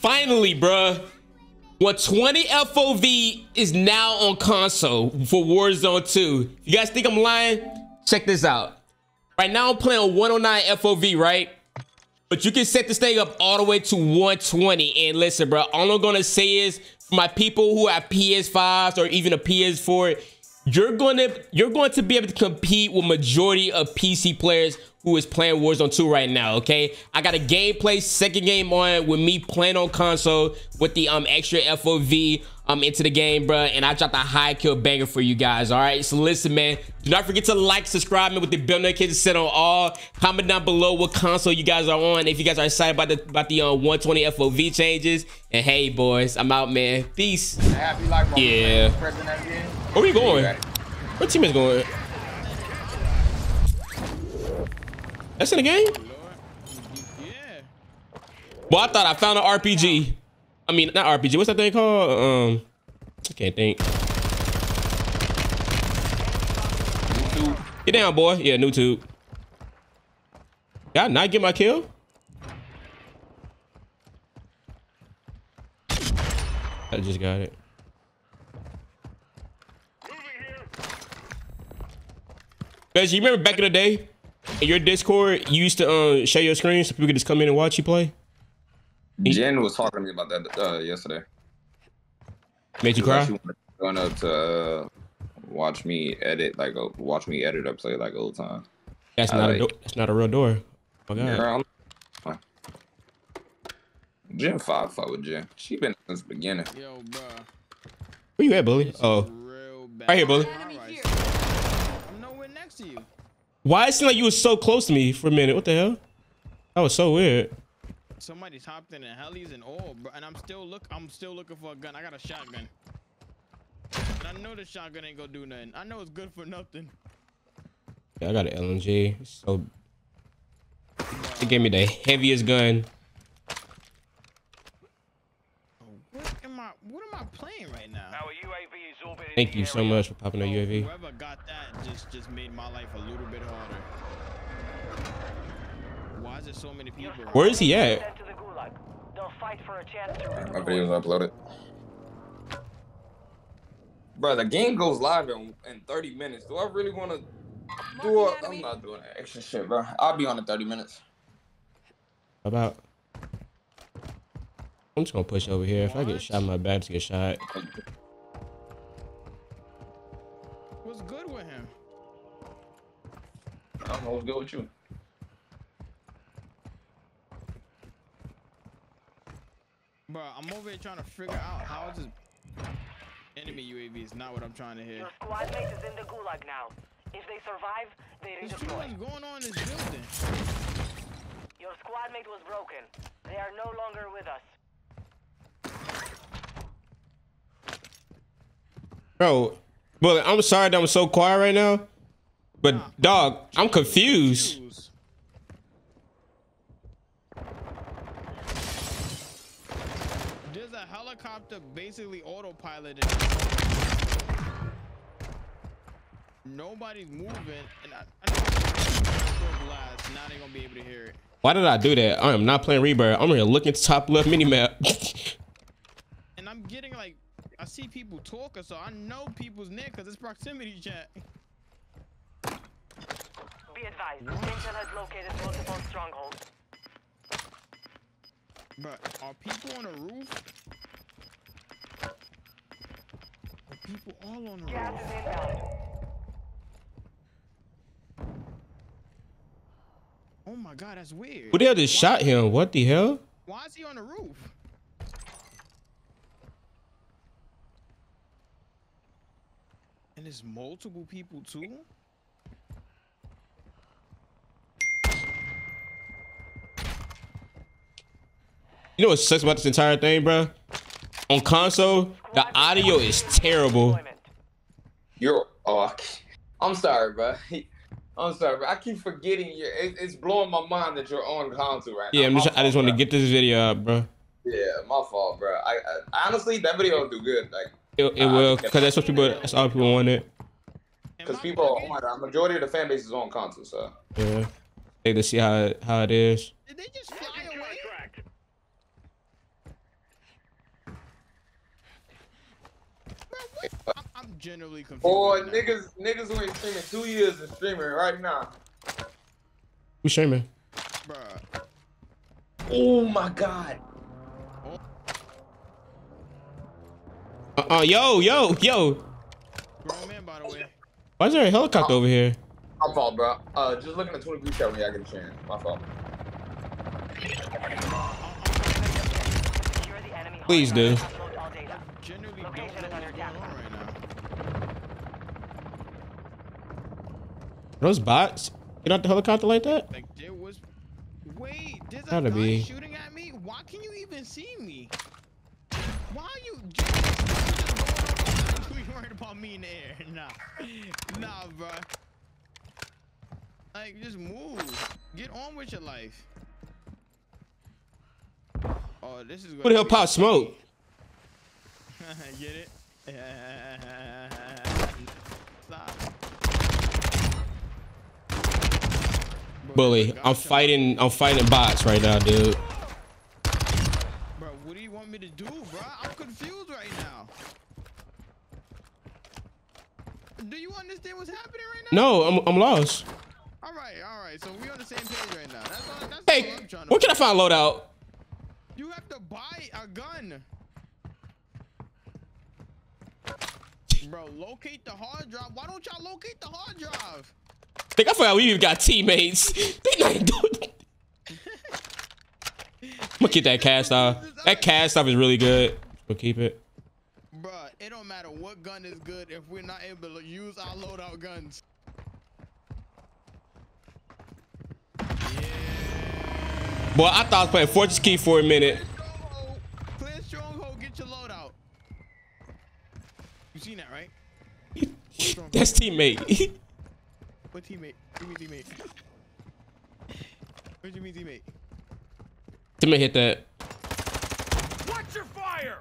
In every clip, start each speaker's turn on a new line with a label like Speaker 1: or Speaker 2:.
Speaker 1: finally, bruh. 120 FOV is now on console for Warzone 2. If you guys think I'm lying, check this out. Right now I'm playing on 109 FOV, right? But you can set this thing up all the way to 120. And listen, bro, all I'm gonna say is for my people who have PS5s or even a PS4, you're gonna you're going to be able to compete with majority of PC players who is playing Warzone 2 right now, okay? I got a gameplay second game on with me playing on console with the um extra FOV um into the game, bro, and I dropped a high kill banger for you guys, all right? So listen, man, do not forget to like, subscribe, and with the bell notification set on all. Comment down below what console you guys are on if you guys are excited about the about the um 120 FOV changes. And hey, boys, I'm out, man. Peace. Yeah. Where are we going? Where team is going? That's in the game? Yeah. Well, I thought I found an RPG. I mean, not RPG. What's that thing called? Um, I can't think. Get down, boy. Yeah, new tube. Did I not get my kill? I just got it. Guys, you remember back in the day, in your Discord, you used to uh, share your screen so people could just come in and watch you play?
Speaker 2: Jen was talking to me about that uh, yesterday.
Speaker 1: Made you cry?
Speaker 2: Going up to uh, watch me edit, like uh, watch me edit or play like old time.
Speaker 1: That's not like, a that's not a real door. Oh my god.
Speaker 2: Yeah, Jen five fuck with Jen. She been since the beginning. Yo,
Speaker 1: bro. Where you at, bully? Oh, right here, bully.
Speaker 3: Next to you.
Speaker 1: Why it seemed like you were so close to me for a minute? What the hell? That was so weird.
Speaker 3: Somebody's hopped in a helis and all, bro, and I'm still look. I'm still looking for a gun. I got a shotgun. And I know the shotgun ain't gonna do nothing. I know it's good for nothing.
Speaker 1: Yeah, I got an LMG. So it gave me the heaviest gun.
Speaker 3: What am I? What am I playing right now?
Speaker 1: Thank you so much for popping a UAV.
Speaker 3: Whoever got that just just made my life a little bit harder. Why is there so many people?
Speaker 1: Where is he at?
Speaker 2: My video's uploaded. Bro, the game goes live in, in 30 minutes. Do I really want to do it? I'm not doing that extra shit, bro. I'll be on in 30 minutes.
Speaker 1: How about? I'm just gonna push over here. If I get shot, my back to get shot.
Speaker 3: What's good with him?
Speaker 2: I don't know what's good with you.
Speaker 3: Bro, I'm over here trying to figure out how is this enemy UAV is not what I'm trying to hear.
Speaker 4: Your squad mate is in the gulag now. If they survive, they redeploy.
Speaker 3: What's going on in this building?
Speaker 4: Your squad mate was broken. They are no longer with us.
Speaker 1: Bro, well, I'm sorry that I'm so quiet right now, but nah, dog, I'm confused. confused.
Speaker 3: helicopter basically autopiloted. Nobody's moving, and I, I glass. Now they're gonna be able to hear it.
Speaker 1: Why did I do that? I am not playing Rebirth. I'm here looking at the top left mini map.
Speaker 3: and I'm getting like, I see people talking, so I know people's near because it's proximity chat.
Speaker 4: Be advised, intel has located multiple strongholds.
Speaker 3: But are people on the roof? people all on the Gas roof. Oh my god, that's weird.
Speaker 1: Who the hell just shot him? What the hell?
Speaker 3: Why is he on the roof? And there's multiple people too?
Speaker 1: You know what sucks about this entire thing, bro? On console, the audio is terrible.
Speaker 2: You're oh, I'm sorry, bro. I'm sorry, bro. I keep forgetting you. It, it's blowing my mind that you're on console right
Speaker 1: yeah,
Speaker 2: now.
Speaker 1: Yeah, I just want to get this video up, bro.
Speaker 2: Yeah, my fault, bro. I, I honestly that video will do good. Like
Speaker 1: it, it uh, will, because that's what people, that's all people wanted.
Speaker 2: Because people, oh majority of the fan base is on console, so.
Speaker 1: Yeah. They to see how how it is.
Speaker 3: Did they just fly away? I'm,
Speaker 2: generally
Speaker 3: confused. Or
Speaker 2: niggas, niggas who ain't streaming two years is streaming right now.
Speaker 1: Who's streaming?
Speaker 3: Bruh.
Speaker 2: Oh my god.
Speaker 1: Uh, uh yo, yo, yo.
Speaker 3: Grown man, by the way.
Speaker 1: Why is there a helicopter over here?
Speaker 2: My fault, bro. Uh, just looking at 20 group chat when y'all get a chance. My fault.
Speaker 4: Secure the enemy
Speaker 1: Please
Speaker 4: hard
Speaker 1: do.
Speaker 4: drive and upload all data.
Speaker 3: Genuinely
Speaker 4: Location
Speaker 3: don't know
Speaker 4: is under
Speaker 3: what's going
Speaker 4: attack.
Speaker 3: on right now.
Speaker 1: Are those bots? Get out the helicopter like that?
Speaker 3: Like there was. Wait, there's a
Speaker 1: Gotta
Speaker 3: guy
Speaker 1: be.
Speaker 3: shooting at me. Why can you even see me? Why are you? Just, just going over- you worried about me in the air? Nah, nah, bro. Like just move. Get on with your life. Oh, this is.
Speaker 1: Who the hell pop smoke?
Speaker 3: Get it? Stop.
Speaker 1: Bully,
Speaker 3: there's a guy
Speaker 1: I'm fighting. I'm fighting bots right now, dude.
Speaker 3: Bro, what do you want me to do, bro? I'm confused right now. Do you understand what's happening right now?
Speaker 1: No, I'm I'm lost.
Speaker 3: All right, all right. So we on the same page right now. That's all. That's
Speaker 1: Hey,
Speaker 3: I'm trying to.
Speaker 1: where can I find loadout?
Speaker 3: You have to buy a gun. Bro, locate the hard drive. Why don't y'all locate the hard drive?
Speaker 1: think I forgot we even got teammates. They not doing. I'm gonna keep that cast off. That cast off is really good. We'll keep it.
Speaker 3: Bruh, it don't matter what gun is good if we're not able to use our loadout guns.
Speaker 1: Boy, I thought I was playing Fortress Key for a minute.
Speaker 3: Stronghold. Clear stronghold, get your loadout. You seen that, right?
Speaker 1: That's teammate.
Speaker 3: What teammate? Give me teammate. What you mean teammate?
Speaker 1: teammate hit that.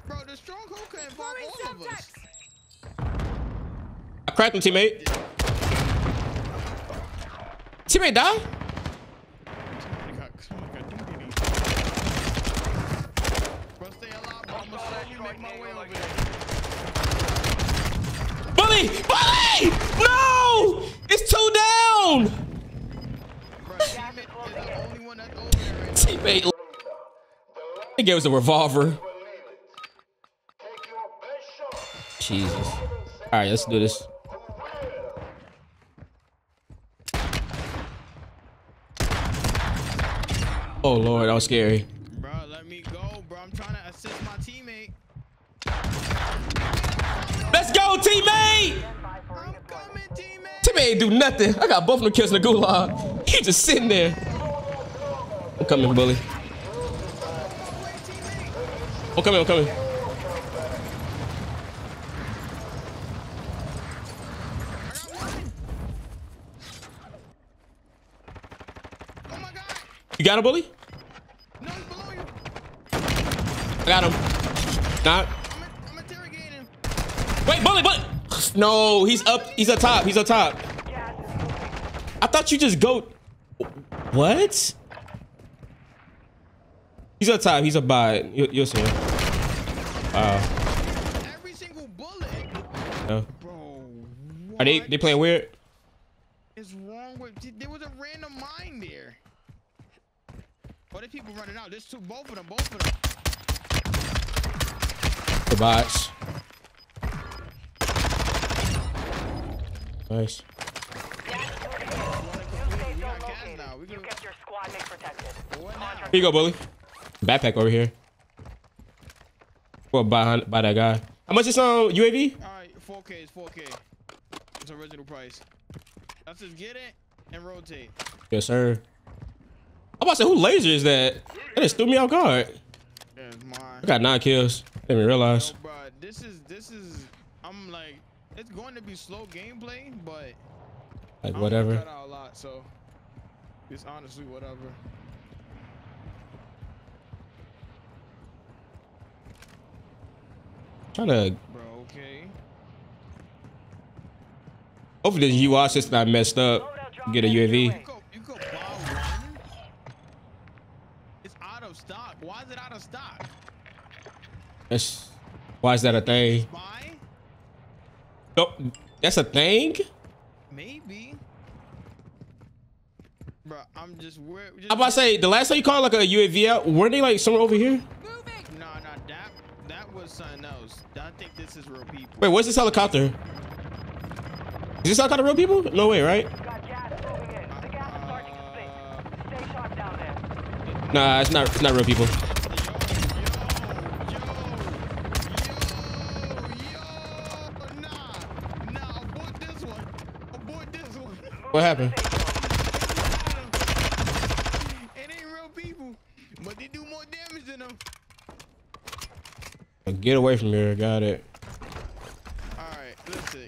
Speaker 3: Bro, the stronghold can involve all of us.
Speaker 1: I cracked him, teammate. Teammate die? Bully! Bully! No! It's two down!
Speaker 3: Teammate is the only one that's over there right now.
Speaker 1: Teammate. He gave us a revolver. Jesus. All right, let's do this. Oh Lord, that was scary.
Speaker 3: Bro, let me go, bro. I'm trying to assist my teammate.
Speaker 1: Let's go, teammate!
Speaker 3: I'm coming, teammate.
Speaker 1: Teammate ain't do nothing. I got both of them kills in the gulag. He just sitting there. I'm coming, bully. I'm coming, I'm coming.
Speaker 3: Oh my god.
Speaker 1: You got a bully?
Speaker 3: No, he's below you.
Speaker 1: I got him. Not.
Speaker 3: I'm, I'm interrogating him.
Speaker 1: Wait, bully, bully. No, he's up. He's up top. He's up top. I thought you just go. What? He's up top. He's up by. You, you'll see him. Wow.
Speaker 3: Every single bullet.
Speaker 1: Yeah.
Speaker 3: Bro,
Speaker 1: Are they they playing weird?
Speaker 3: is wrong with there was a random mine there. Oh, there's people running out. There's two, both of them, both of them.
Speaker 1: The bots. Nice.
Speaker 3: We got gas now. We
Speaker 4: You
Speaker 3: can.
Speaker 4: kept your squad mate protected.
Speaker 1: Here you go, bully. Backpack over here. Well, by by that guy. How much is um UAV?
Speaker 3: All right, 4K is 4K. It's original price. Let's just get it and rotate.
Speaker 1: Yes, sir. I'm about to say, who laser is that? That just threw me off guard.
Speaker 3: Yeah, it's mine.
Speaker 1: I got nine kills. Didn't even realize.
Speaker 3: Yo, bro, this is this is. I'm like, it's going to be slow gameplay, but
Speaker 1: Like
Speaker 3: I'm
Speaker 1: whatever.
Speaker 3: Cut out a lot, so it's honestly whatever.
Speaker 1: Trying to.
Speaker 3: Bro, okay.
Speaker 1: Hopefully this UI system not messed up. Get a UAV.
Speaker 3: You go, you go buy one. It's out of stock. Why is it out of stock?
Speaker 1: That's why is that a thing? Oh, that's a thing.
Speaker 3: Maybe. Bro, I'm just worried.
Speaker 1: I'm about to say the last time you called like a UAV out, weren't they like somewhere over here?
Speaker 3: Nah, nah, that that was something else. I think this is real people.
Speaker 1: Wait, where's this helicopter? Is this helicopter real people? No way, right?
Speaker 4: Got gas moving in. The gas is starting to sink. Stay sharp down there.
Speaker 1: Nah, it's not. It's not real people. What happened?
Speaker 3: It ain't real people, but they do more damage than them.
Speaker 1: Get away from here. Got it.
Speaker 3: All right, listen.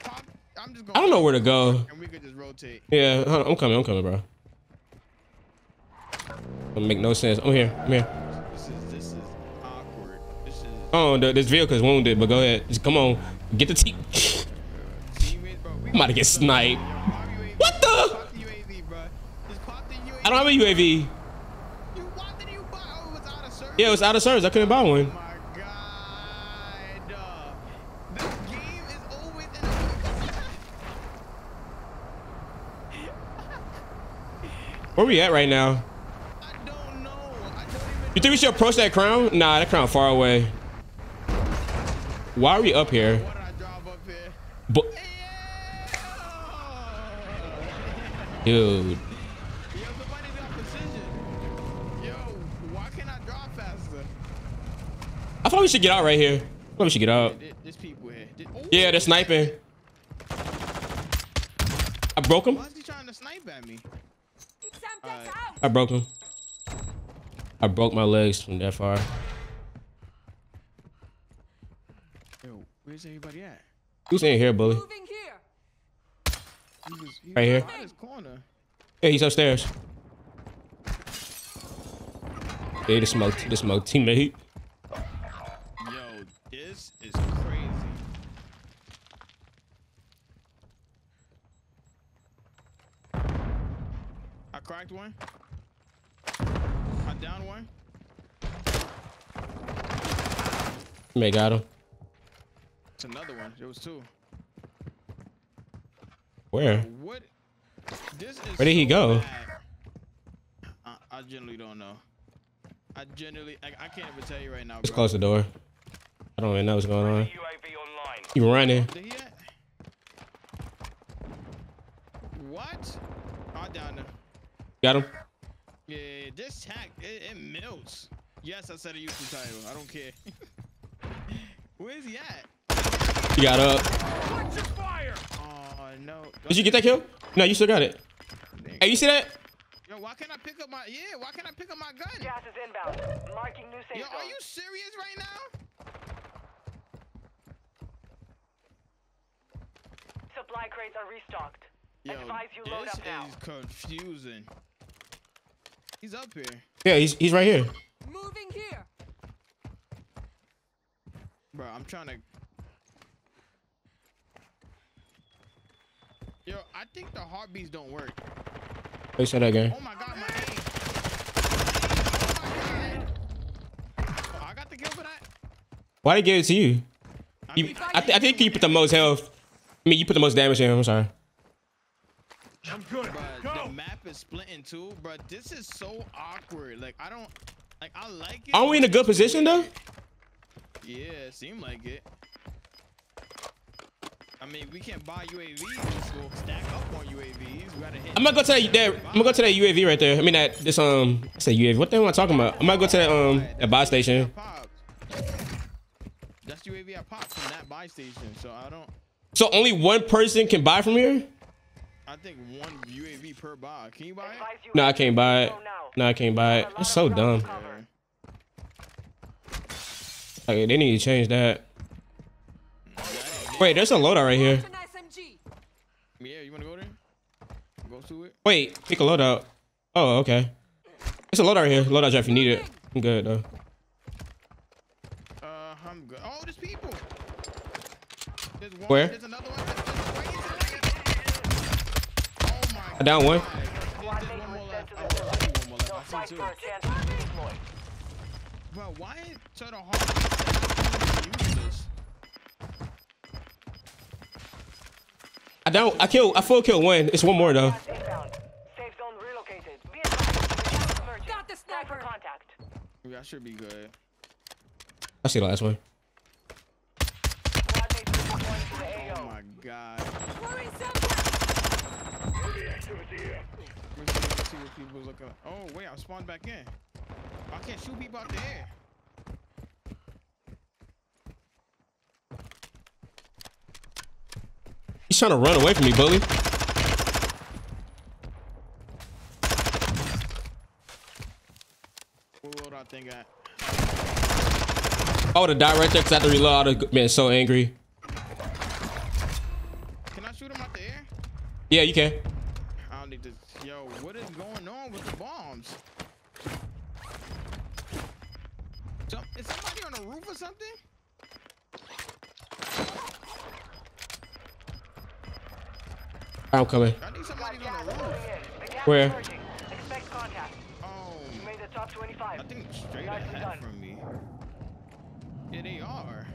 Speaker 3: Pop, I'm just going.
Speaker 1: I don't know where to go.
Speaker 3: And we could just rotate.
Speaker 1: Yeah, hold on, I'm coming. I'm coming, bro. Don't make no sense. I'm here. I'm here.
Speaker 3: This is this is awkward. This is
Speaker 1: Oh, the, this vehicle's wounded, but go ahead. Just come on. Get the T.
Speaker 3: teammates, bro. We
Speaker 1: I'm about to get sniped. What the? I don't have a UAV. Yeah, it was out of service. I couldn't buy one. Where we at right now? You think we should approach that crown? Nah, that crown far away. Why are we up here?
Speaker 3: What did I drive up here?
Speaker 1: But, dude,
Speaker 3: Yo, somebody's got precision. Yo, why can't I drive faster?
Speaker 1: I thought we should get out right here. I thought we should get out.
Speaker 3: There's people here.
Speaker 1: Yeah, they're sniping. I broke him.
Speaker 3: Why is he trying to snipe at me?
Speaker 1: I broke him. I broke my legs from that far.
Speaker 3: Yo, where's everybody at?
Speaker 1: Who's in here, bully?
Speaker 5: Moving here.
Speaker 3: He was, he
Speaker 1: Right here.
Speaker 3: was corner.
Speaker 1: Yeah, he's upstairs. Hey, this is my this is my teammate.
Speaker 3: Yo, this is crazy. I cracked one. I downed one.
Speaker 1: May got him.
Speaker 3: It's another one. There was two.
Speaker 1: Where?
Speaker 3: What? This is
Speaker 1: Where did he
Speaker 3: so
Speaker 1: go?
Speaker 3: I, I generally don't know. I generally, I, I can't even tell you right now,
Speaker 1: Just
Speaker 3: bro.
Speaker 1: close the door. I don't even know what's going on.
Speaker 4: UAV online.
Speaker 1: You running?
Speaker 3: He? What? Oh, down there.
Speaker 1: Got him?
Speaker 3: Yeah, this hack, it, it melts. Yes, I said a YouTube title. I don't care. Where is he at?
Speaker 1: You got up.
Speaker 3: Oh, no.
Speaker 1: Did you get that kill? No, you still got it. Hey, you see that?
Speaker 3: Yo, why can't I pick up my, yeah, why can't I pick up my gun?
Speaker 4: Gas is inbound. Marking new safe
Speaker 3: Yo,
Speaker 4: zone.
Speaker 3: are you serious right now?
Speaker 4: Supply crates are restocked.
Speaker 3: Yo,
Speaker 4: Advise you load up now.
Speaker 3: is confusing. He's up here.
Speaker 1: Yeah, he's he's right here.
Speaker 5: Moving here.
Speaker 3: Bro, I'm trying to. Yo, I think the heartbeats don't work.
Speaker 1: Wait, say that again.
Speaker 3: Oh my god, my aim. Oh my god. Oh, I got the kill for that.
Speaker 1: Why they give it to you?
Speaker 3: I
Speaker 1: you
Speaker 3: mean,
Speaker 1: I, th- I think you put the most health. I mean, you put the most damage in him. I'm sorry.
Speaker 3: I'm Bruh, the map is split in two, bro. This is so awkward. Like I don't, like I like it.
Speaker 1: Aren't we in a good position though?
Speaker 3: Weird. Yeah, it seemed like it. I mean, we can't buy UAVs. We'll stack up on UAVs. We gotta hit.
Speaker 1: I'm gonna go to that. that I'm gonna go to that UAV right there. I mean that this um. I say UAV. What the hell am I talking about? I'm gonna go to that um that buy station.
Speaker 3: Popped. That's UAV I popped from that buy station. So I don't.
Speaker 1: So only one person can buy from here?
Speaker 3: I think one UAV per buy. Can you buy it?
Speaker 1: No, I can't buy it. No, I can't buy it.
Speaker 4: A lot
Speaker 1: That's so dumb.
Speaker 4: to cover.
Speaker 1: Okay, they need to change that. Wait, there's a loadout right here.
Speaker 3: Yeah, you wanna go there? Go to it.
Speaker 1: Wait, pick a loadout. Oh, okay. It's a loadout right here. Loadout if you need it. I'm good though.
Speaker 3: Uh, I'm good. Oh, there's people. There's one.
Speaker 1: Where?
Speaker 3: There's another one. There's, there's, right oh my
Speaker 1: I down one.
Speaker 3: God.
Speaker 4: Squad
Speaker 3: There's
Speaker 4: mate
Speaker 3: one
Speaker 4: was
Speaker 3: more
Speaker 4: sent
Speaker 3: left.
Speaker 4: to the
Speaker 3: I
Speaker 4: zone.
Speaker 3: see one more left.
Speaker 4: They'll
Speaker 3: I
Speaker 4: fight
Speaker 3: see
Speaker 4: for a
Speaker 3: two.
Speaker 4: chance to redeploy.
Speaker 3: Bro, why to the heart useless?
Speaker 1: don't. I killed. I full killed one. It's one more though.
Speaker 4: Safe zone relocated. Be advised. Gas.
Speaker 5: Got the sniper.
Speaker 4: contact.
Speaker 3: That should be good.
Speaker 1: I see the last one.
Speaker 4: Squad mates are deploying to the
Speaker 3: Oh my god.
Speaker 5: Throwing some
Speaker 3: Let me see, let me see what people's looking. Oh wait, I spawned back in. I can't shoot people out the air.
Speaker 1: He's trying to run away from me, bully.
Speaker 3: Load I think I?
Speaker 1: I would have died right there because I had to reload. I been so angry.
Speaker 3: Can I shoot him out the air?
Speaker 1: Yeah, you can.
Speaker 3: I don't need to. Yo, what is going on with the bombs? Some, is somebody on the roof or something?
Speaker 1: I'm coming.
Speaker 3: I think somebody's
Speaker 4: Gas
Speaker 3: on the roof.
Speaker 4: moving in. The gas
Speaker 1: Where?
Speaker 4: is emerging. Expect contact.
Speaker 3: Oh,
Speaker 4: You made the top 25.
Speaker 3: I think straight
Speaker 4: Nicely
Speaker 3: ahead
Speaker 4: done.
Speaker 3: from me. Yeah, they are.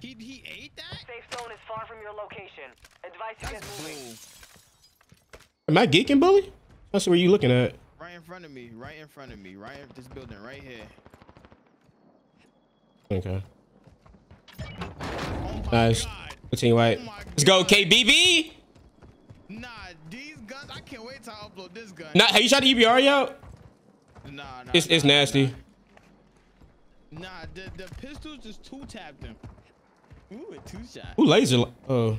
Speaker 3: He he ate that?
Speaker 4: Safe zone is far from your location. Advice you get
Speaker 3: That's
Speaker 4: moving.
Speaker 1: Am I geeking, bully? That's where you looking at.
Speaker 3: Right in front of me. Right in front of me. Right in this building. Right here.
Speaker 1: Okay.
Speaker 3: Oh
Speaker 1: Nice.
Speaker 3: god.
Speaker 1: Continue white.
Speaker 3: Oh
Speaker 1: Let's go. KBB.
Speaker 3: Nah, these guns. I can't wait I upload this gun.
Speaker 1: Now, have you shot the EBR out?
Speaker 3: Nah, nah.
Speaker 1: It's it's nasty.
Speaker 3: Nah, Nah, the the pistols just two tapped him. Ooh, a two shot.
Speaker 1: Ooh, laser. Oh.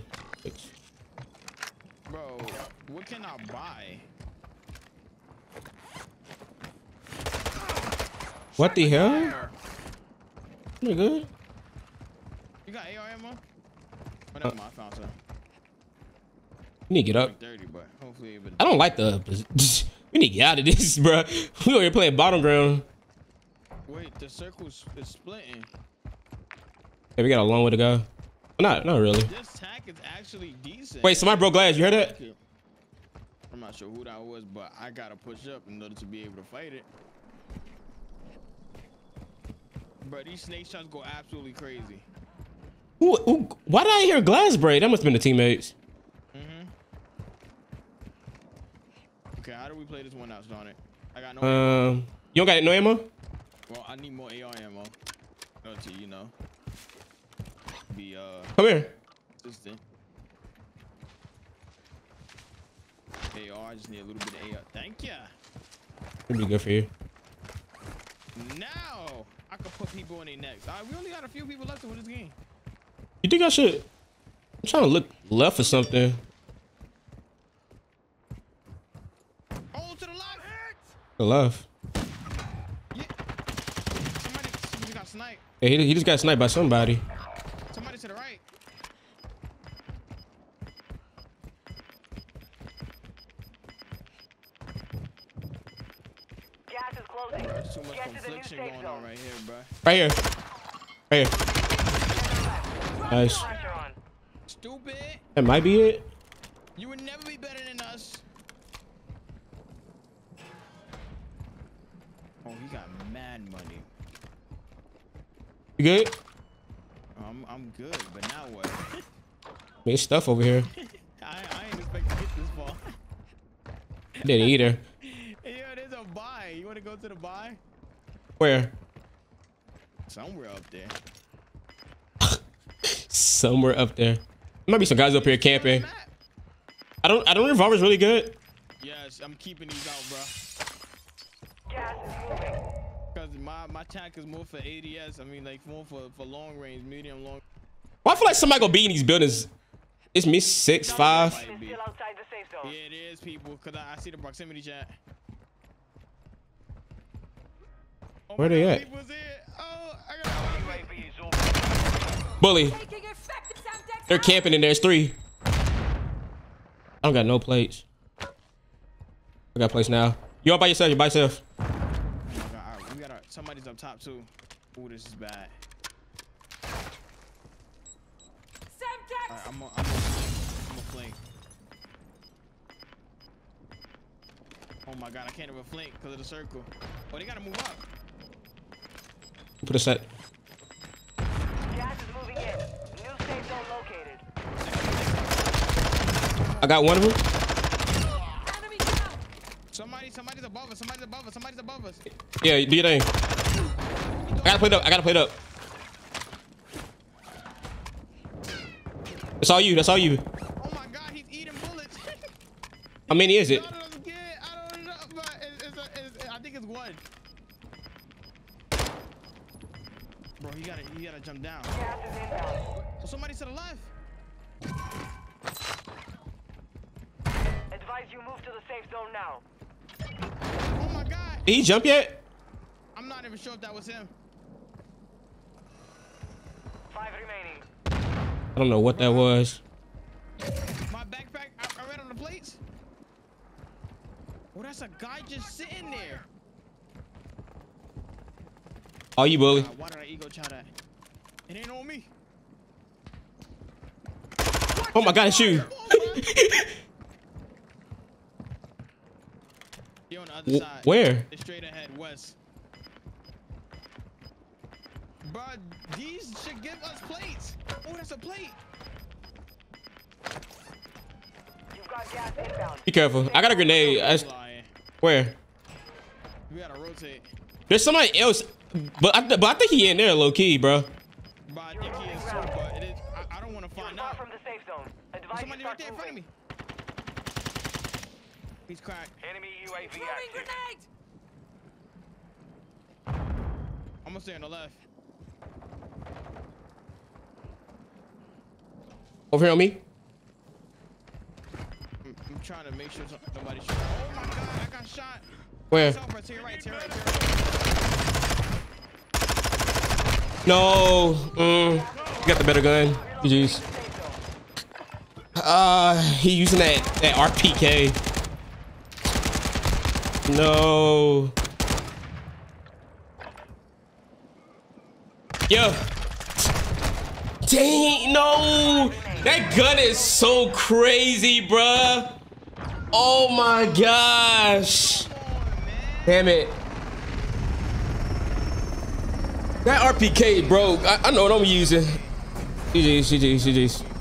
Speaker 3: Bro, what can I buy?
Speaker 1: What the hell? Good?
Speaker 3: You got AR ammo? Oh, never mind, I found some.
Speaker 1: You need to get up.
Speaker 3: 30, but hopefully.
Speaker 1: I don't like the. We need to get out of this, bro. We over here playing bottom ground.
Speaker 3: Wait, the circle is splitting.
Speaker 1: Hey, we got a long way to go. Not, not really.
Speaker 3: This tack is actually decent.
Speaker 1: Wait, somebody broke glass. You heard that?
Speaker 3: I'm not sure who that was, but I gotta push up in order to be able to fight it. Bro, these snake shots go absolutely crazy.
Speaker 1: Ooh, ooh, why did I hear glass? That must have been the teammates.
Speaker 3: Mm-hmm. Okay, how do we play this one out, Sonic? I got no.
Speaker 1: Um, you don't got no ammo?
Speaker 3: well, I need more AR ammo. To you know. Be uh
Speaker 1: Come here.
Speaker 3: AR, I just need a little bit of AR. Thank ya.
Speaker 1: It'd be good for you.
Speaker 3: Now I can put people in their necks. All right, we only got a few people left to win this game.
Speaker 1: You think I should? I'm trying to look left or something.
Speaker 3: Oh, to the left.
Speaker 1: The left.
Speaker 3: Yeah. Somebody, somebody got sniped.
Speaker 1: Yeah, he, he just got sniped by somebody.
Speaker 3: Somebody to the right.
Speaker 4: Gas is closing.
Speaker 3: There's too much
Speaker 4: Get to
Speaker 3: confliction going on right here, bro.
Speaker 1: Right here. Right here. Nice.
Speaker 3: Stupid.
Speaker 1: That might be it.
Speaker 3: You would never be better than us. Oh, he got mad money.
Speaker 1: You good?
Speaker 3: I'm, I'm good, but now what?
Speaker 1: There's stuff over here.
Speaker 3: I, I ain't expect to get this far.
Speaker 1: Didn't either.
Speaker 3: Yo, there's a buy. You want to go to the buy?
Speaker 1: Where?
Speaker 3: Somewhere up there.
Speaker 1: Somewhere up there. There might be some guys up here camping. I don't. I don't. Revolver's really good.
Speaker 3: Yes, I'm keeping these out, bro.
Speaker 4: Gas is moving.
Speaker 3: Cause my my tack is more for ADS. I mean, like more for for long range, medium, long.
Speaker 1: Well, I feel like somebody gonna be in these buildings. It's me six five.
Speaker 4: Is still outside the safe zone.
Speaker 3: Yeah, it is people. Cause I, I see the proximity chat. Oh
Speaker 1: Where
Speaker 3: my
Speaker 1: they
Speaker 3: God,
Speaker 1: at?
Speaker 3: Oh, I got.
Speaker 4: UAV is over.
Speaker 1: Bully.
Speaker 5: Taking effective Semtex
Speaker 1: They're camping in there. It's three. I don't got no plates. I got plates now. You all by yourself? You by yourself?
Speaker 3: Oh all right, we got our, somebody's up top too. Ooh, this is bad. Right, I'm a, I'm a, I'm a flank. Oh my God, I can't even flank because of the circle. Oh, they gotta move up.
Speaker 1: Put a set.
Speaker 4: Gas is moving in. New safe zone located.
Speaker 1: I got one of them.
Speaker 3: Somebody, somebody's above us. Somebody's above us. Somebody's above us.
Speaker 1: Yeah, do your thing. I gotta play it up. I gotta play it up. That's all you. That's all you.
Speaker 3: Oh my God, he's eating bullets.
Speaker 1: How many is it?
Speaker 3: I don't get. I don't know, but it's, it's, a, it's, I think it's one. Bro, you gotta, you gotta jump down.
Speaker 4: Gas is inbound.
Speaker 3: Oh, somebody to the left.
Speaker 4: Advise you move to the safe zone now.
Speaker 3: Oh my God.
Speaker 1: Did he jump yet?
Speaker 3: I'm not even sure if that was him.
Speaker 4: Five remaining.
Speaker 1: I don't know what that was.
Speaker 3: My backpack, I, I read on the plates. Oh, that's a guy just sitting there.
Speaker 1: All you bully.
Speaker 3: God, why did I ego chat that? It ain't on me.
Speaker 1: Oh my god, it's you.
Speaker 3: You're on the other
Speaker 1: Wh-
Speaker 3: side.
Speaker 1: Where?
Speaker 3: It's straight ahead, west. Bro, these should give us plates. Oh, that's a plate.
Speaker 4: You've got gas inbound.
Speaker 1: Be careful. I got a grenade. I,
Speaker 3: Lying.
Speaker 1: where?
Speaker 3: We gotta rotate.
Speaker 1: There's somebody else, but I, but I think he in there low key, bro.
Speaker 3: But I think he is too, but it is, I, I don't want to find out.
Speaker 4: from the safe zone. Advise
Speaker 3: Somebody right there in front of me. He's cracked.
Speaker 4: Enemy UAV
Speaker 5: Throwing
Speaker 4: active.
Speaker 5: grenade.
Speaker 3: I'm gonna stay on the left.
Speaker 1: Over here on me.
Speaker 3: I'm, I'm trying to make sure so- nobody shot. Oh my god, I got shot.
Speaker 1: Where?
Speaker 3: Self, right, right, right.
Speaker 1: No. Mm, you got the better gun. GG's. Uh, he using that that RPK. No. Yo. Dang, no. That gun is so crazy, bruh. Oh my gosh. Damn it. That RPK, bro. I, I know what I'm using. GG's, GG's, GG's.